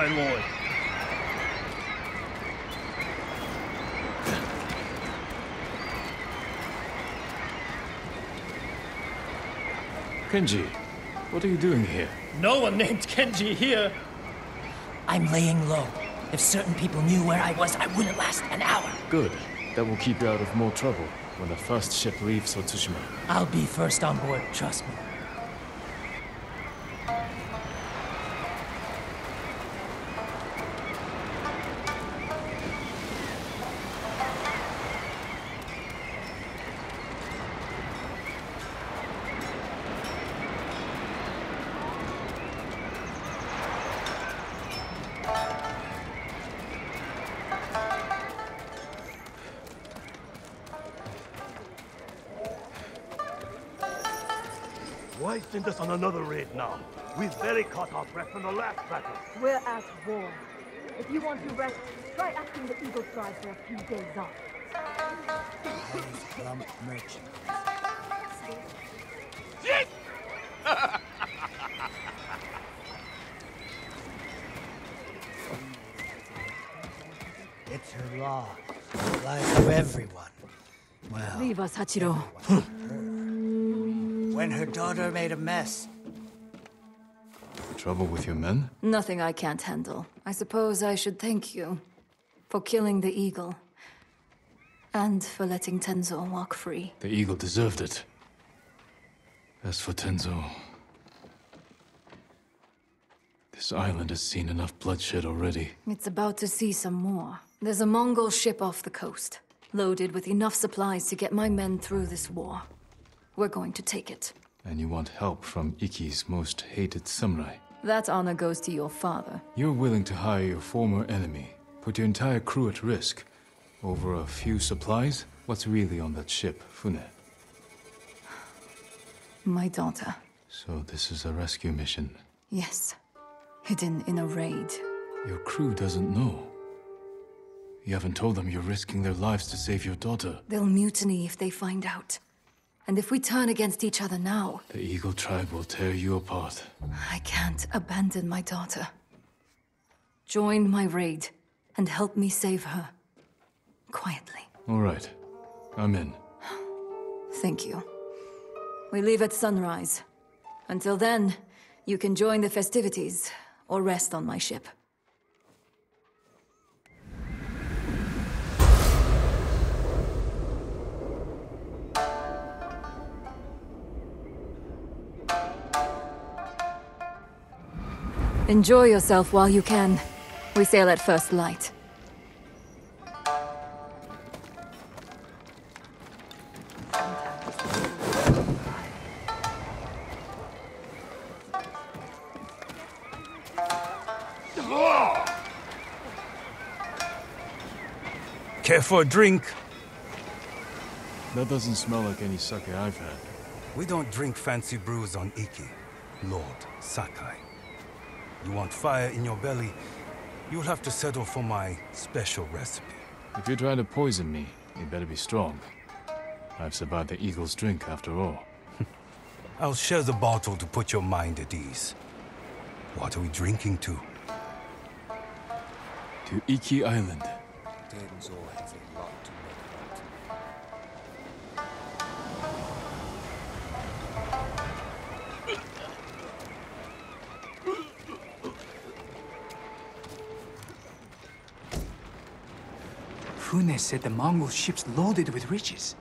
Greetings, my lord. Kenji, what are you doing here? No one named Kenji here. I'm laying low. If certain people knew where I was, I wouldn't last an hour. Good. That will keep you out of more trouble when the first ship leaves for Tsushima. I'll be first on board, trust me. Why send us on another raid now? We've barely caught our breath from the last battle. We're at war. If you want to rest, try asking the Eagle Tribe for a few days off. Plump merchant. It's her law. The life of everyone. Well, Leave us, Hachiro. Hmm. When her daughter made a mess, Trouble with your men? Nothing I can't handle. I suppose I should thank you for killing the eagle. And for letting Tenzo walk free. The eagle deserved it. As for Tenzo... This island has seen enough bloodshed already. It's about to see some more. There's a Mongol ship off the coast, loaded with enough supplies to get my men through this war. We're going to take it. And you want help from Iki's most hated samurai. That honor goes to your father. You're willing to hire your former enemy, put your entire crew at risk, over a few supplies? What's really on that ship, Fune? My daughter. So this is a rescue mission. Yes. Hidden in a raid. Your crew doesn't know. You haven't told them you're risking their lives to save your daughter. They'll mutiny if they find out. And if we turn against each other now, The Eagle Tribe will tear you apart. I can't abandon my daughter. Join my raid and help me save her. Quietly. All right. I'm in. Thank you. We leave at sunrise. Until then, you can join the festivities or rest on my ship. Enjoy yourself while you can. We sail at first light. Care for a drink? That doesn't smell like any sake I've had. We don't drink fancy brews on Iki, Lord Sakai. You want fire in your belly, you'll have to settle for my special recipe. If you're trying to poison me, you better be strong. I've survived the Eagle's drink after all. I'll share the bottle to put your mind at ease. What are we drinking to? To Iki Island. Fune said the Mongol ship's loaded with riches.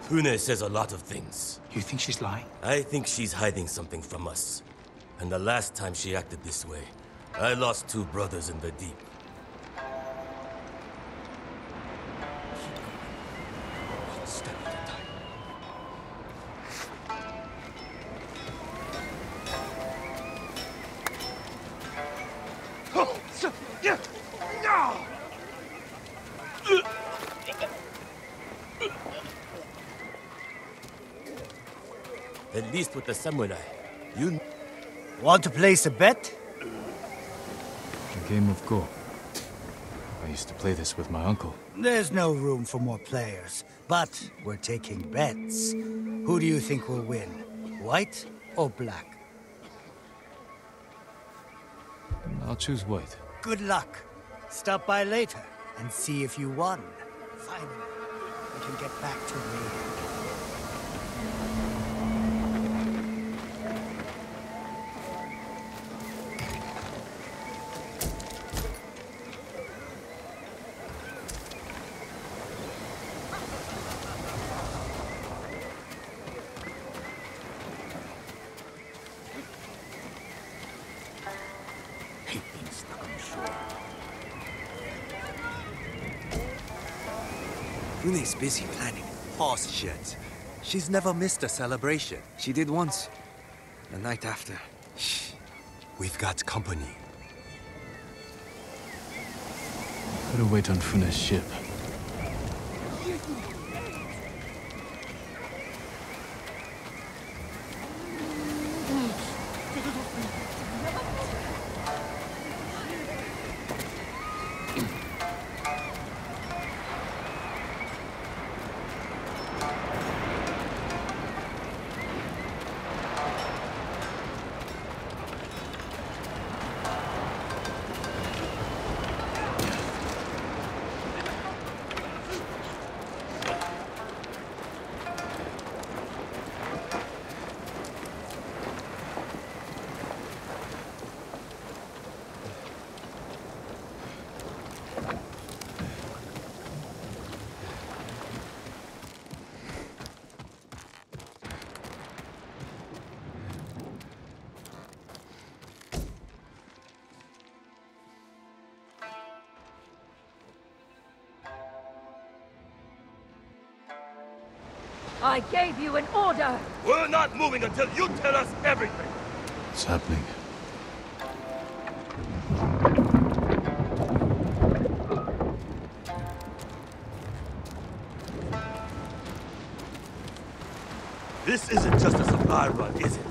Fune says a lot of things. You think she's lying? I think she's hiding something from us. And the last time she acted this way, I lost two brothers in the deep. Samurai, you Want to place a bet? A game of Go. I used to play this with my uncle. There's no room for more players, but we're taking bets. Who do you think will win? White or black? I'll choose white. Good luck. Stop by later and see if you won. Finally, we can get back to me. Fune's busy planning horse shit. She's never missed a celebration. She did once. The night after. Shh. We've got company. Better wait on Fune's ship. I gave you an order! We're not moving until you tell us everything! What's happening? This isn't just a supply run, is it?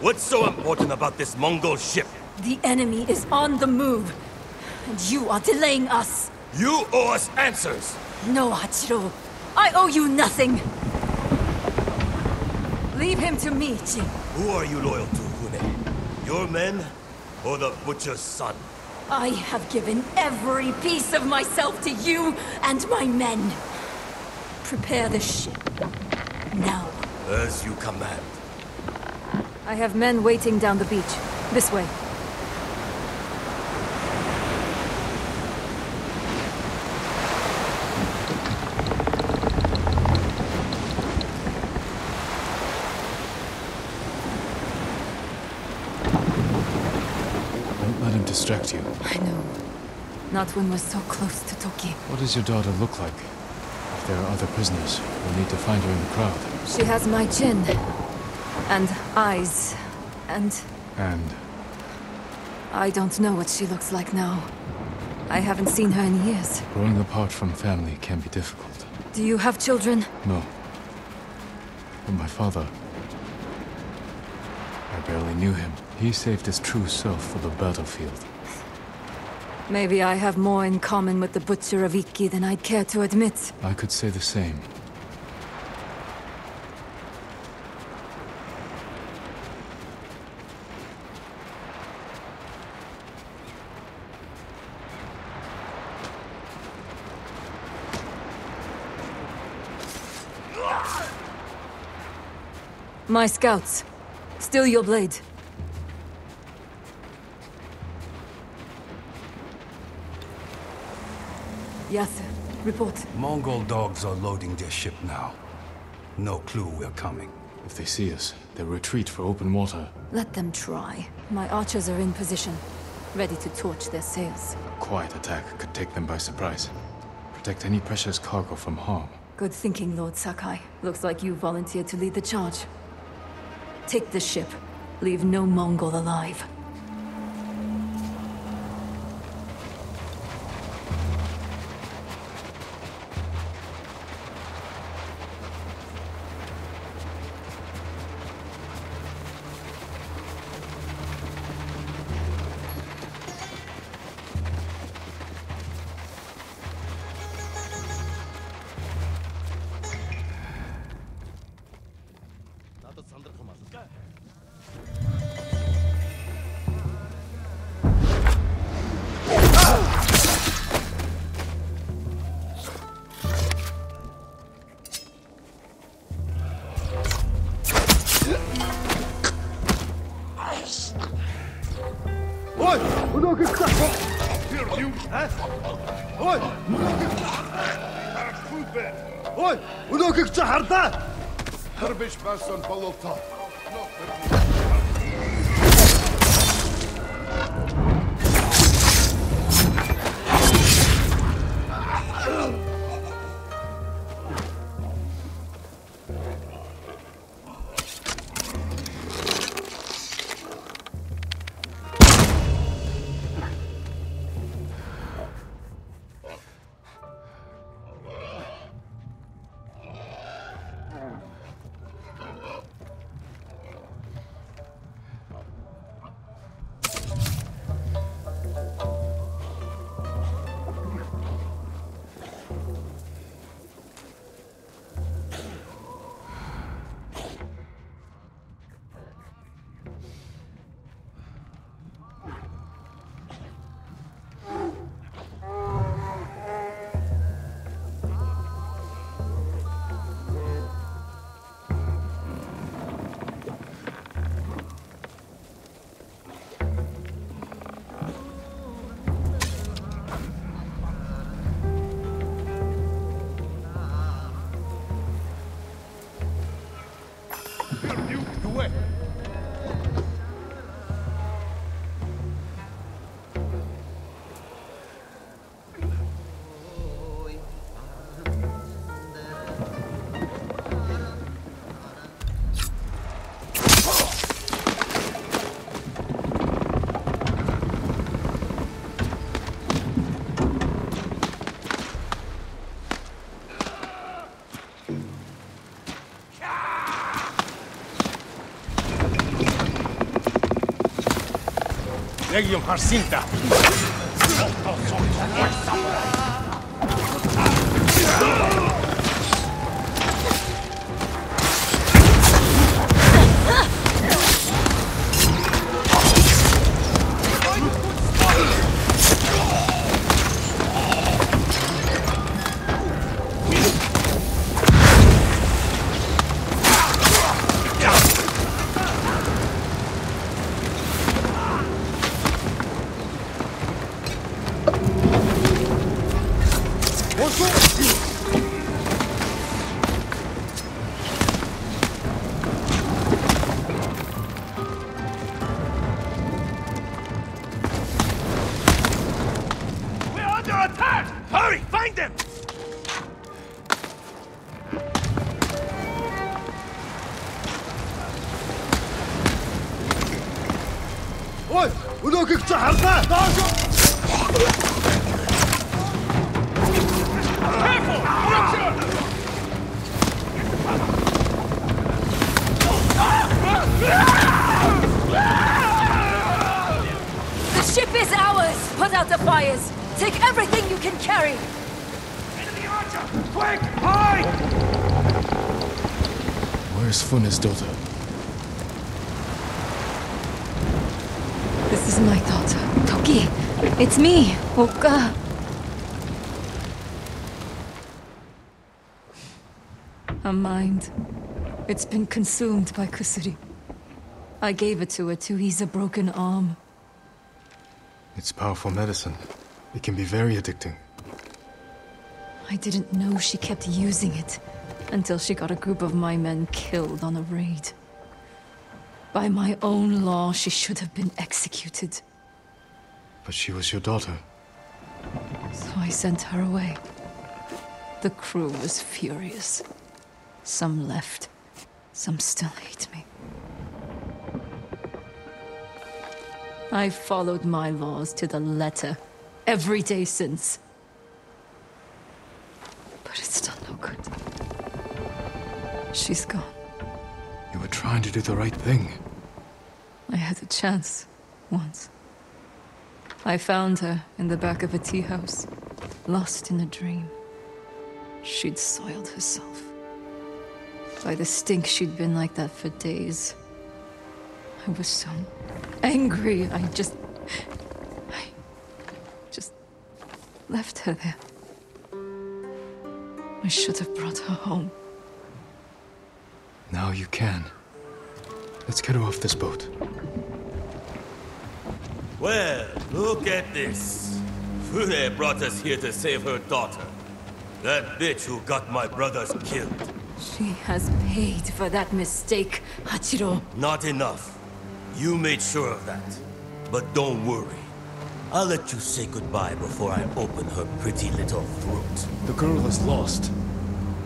What's so important about this Mongol ship? The enemy is on the move, and you are delaying us. You owe us answers! No, Hachiro. I owe you nothing. Leave him to me, Jin. Who are you loyal to, Fune? Your men or the Butcher's son? I have given every piece of myself to you and my men. Prepare the ship. Now. As you command. I have men waiting down the beach. This way. Don't let him distract you. I know. Not when we're so close to Toki. What does your daughter look like? If there are other prisoners, we'll need to find her in the crowd. She has my chin. And eyes. And And I don't know what she looks like now. I haven't seen her in years. growing apart from family can be difficult. Do you have children? No. But my father... I barely knew him. He saved his true self for the battlefield. Maybe I have more in common with the Butcher of Iki than I'd care to admit. I could say the same. My scouts. steal your blade. Yes, report. Mongol dogs are loading their ship now. No clue we're coming. If they see us, they'll retreat for open water. Let them try. My archers are in position, ready to torch their sails. A quiet attack could take them by surprise. Protect any precious cargo from harm. Good thinking, Lord Sakai. Looks like you volunteered to lead the charge. Take the ship. Leave no Mongol alive. Savaş ben son top. Legion harcinta. Ой, өнөөгөө чи харлаа. Доош. The ship is ours! Put out the fires! Take everything you can carry! Enemy archer! Quick! Hide! Where's Fune's daughter? My daughter. Toki! It's me, Oka. A mind. It's been consumed by Kusuri. I gave it to her to ease a broken arm. It's powerful medicine. It can be very addicting. I didn't know she kept using it until she got a group of my men killed on a raid. By my own law, she should have been executed. But she was your daughter. So I sent her away. The crew was furious. Some left, some still hate me. I've followed my laws to the letter every day since. But it's still no good. She's gone. Trying to do the right thing. I had a chance once. I found her in the back of a tea house, lost in a dream. She'd soiled herself. By the stink, she'd been like that for days. I was so angry. I just. I just left her there. I should have brought her home. Now you can. Let's get her off this boat. Well, look at this. Fune brought us here to save her daughter. That bitch who got my brothers killed. She has paid for that mistake, Hachiro. Not enough. You made sure of that. But don't worry. I'll let you say goodbye before I open her pretty little throat. The girl is lost.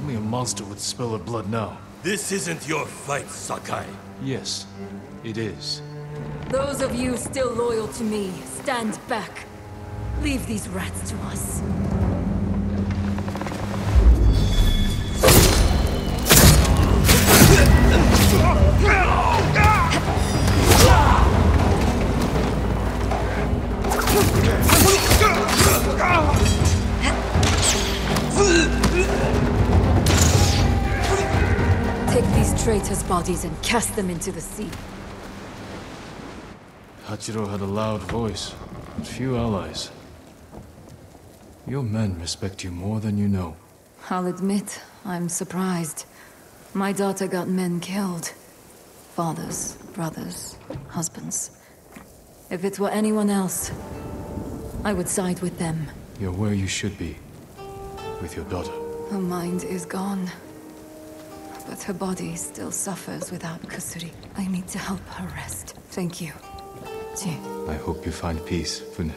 Only a monster would spill her blood now. This isn't your fight, Sakai. Yes, it is. Those of you still loyal to me, stand back. Leave these rats to us. Bodies and cast them into the sea. Hachiro had a loud voice, but few allies. Your men respect you more than you know. I'll admit, I'm surprised. My daughter got men killed. Fathers, brothers, husbands. If it were anyone else, I would side with them. You're where you should be. With your daughter. Her mind is gone. But her body still suffers without Kusuri. I need to help her rest. Thank you. Jin. I hope you find peace, Fune.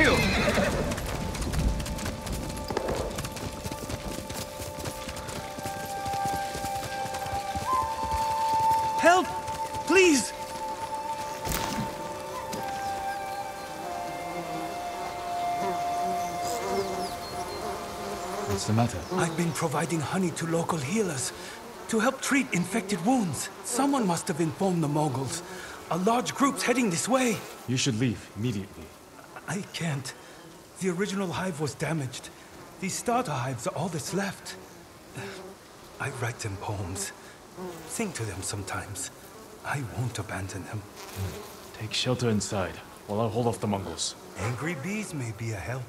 Heal! Help! Please! What's the matter? I've been providing honey to local healers to help treat infected wounds. Someone must have informed the Mongols. A large group's heading this way. You should leave immediately. I can't. The original hive was damaged. These starter hives are all that's left. I write them poems. Sing to them sometimes. I won't abandon them. Take shelter inside, while I hold off the Mongols. Angry bees may be a help.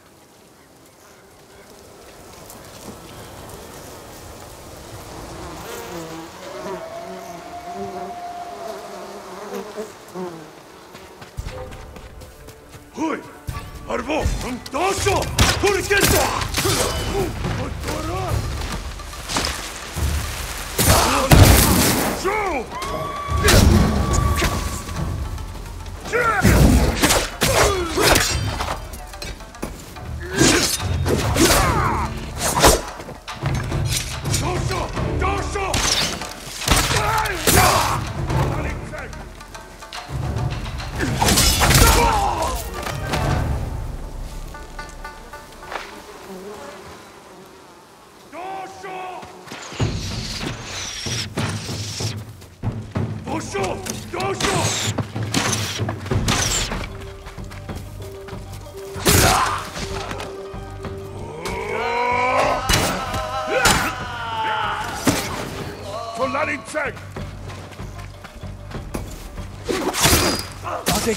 Hui! Arvo! Dosso! Kurkenta! Ottara! Show! Yeah!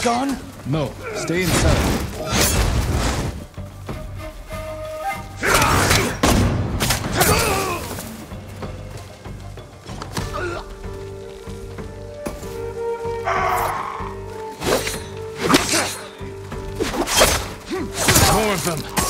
gone? No, stay inside. More of them!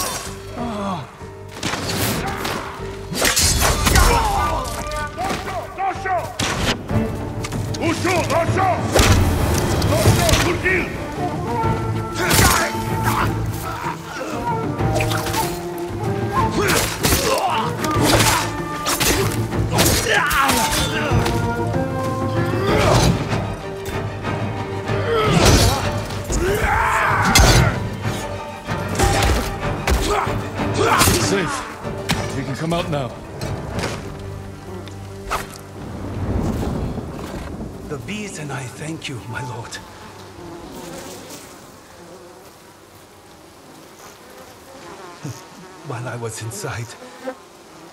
While I was inside,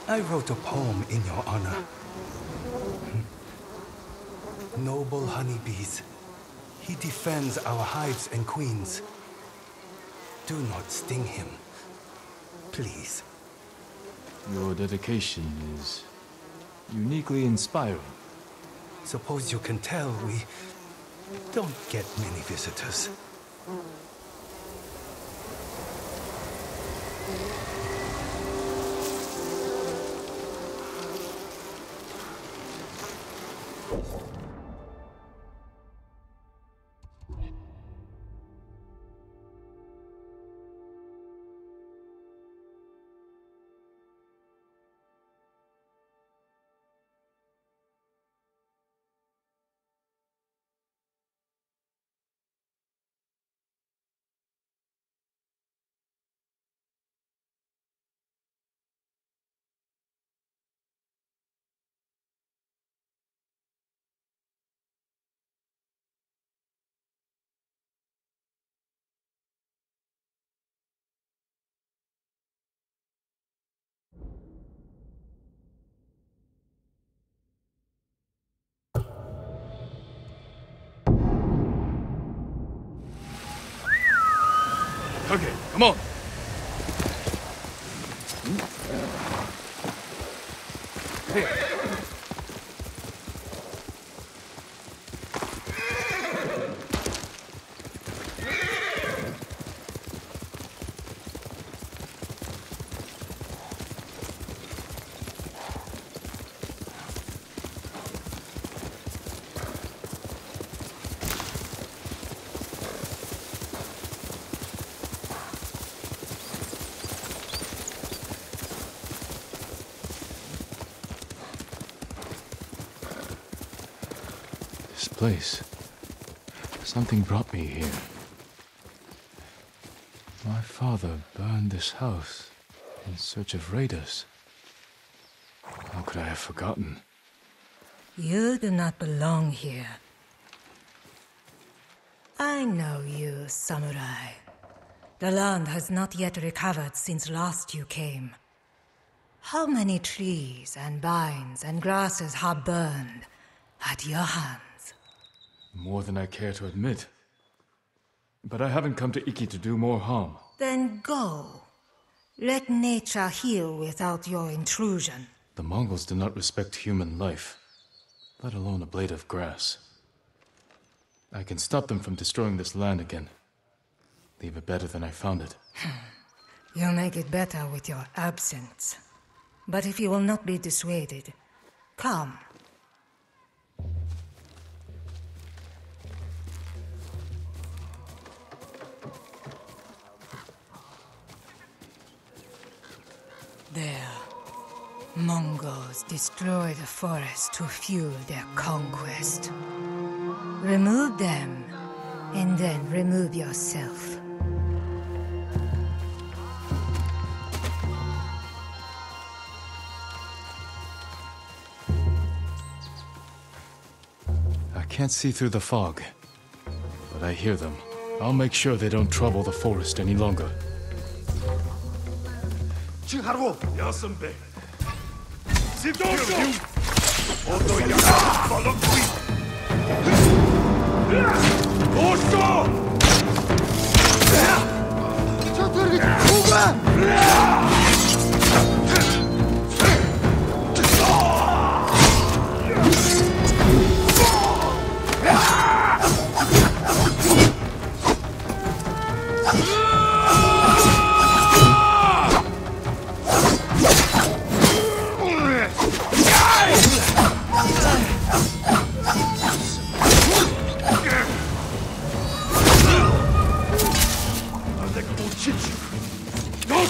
I wrote a poem in your honor. Hmm. Noble honeybees, he defends our hives and queens. Do not sting him. Please. Your dedication is uniquely inspiring. Suppose you can tell we don't get many visitors. Okay, come on. Here. This place. Something brought me here. My father burned this house in search of raiders. How could I have forgotten? You do not belong here. I know you, samurai. The land has not yet recovered since last you came. How many trees and vines and grasses have burned at your hands? More than I care to admit. But I haven't come to Iki to do more harm. Then go. Let nature heal without your intrusion. The Mongols do not respect human life, let alone a blade of grass. I can stop them from destroying this land again. Leave it better than I found it. You'll make it better with your absence. But if you will not be dissuaded, come. There. Mongols destroy the forest to fuel their conquest. Remove them, and then remove yourself. I can't see through the fog, but I hear them. I'll make sure they don't trouble the forest any longer. 지금 가라고. 야 선배. 집도쇼. 어떠야? 발로이. 오쇼. 저 들이 오가.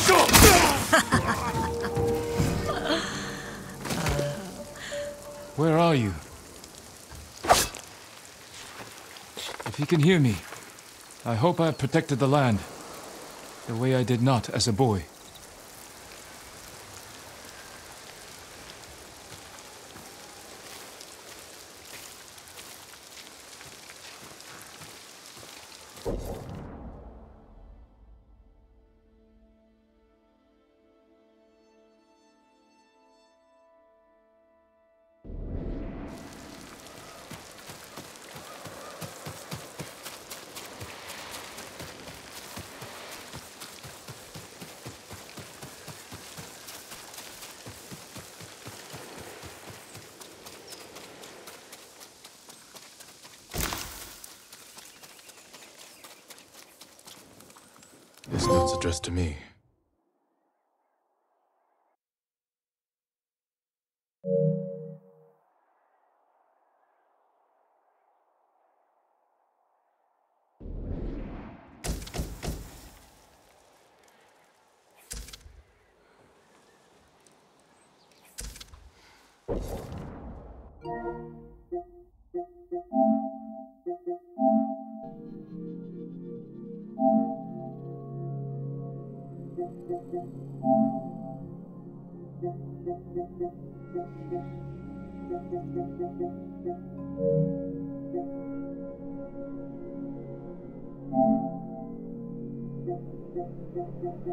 Where are you? If he can hear me, I hope I have protected the land the way I did not as a boy. This note's addressed to me.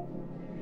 You.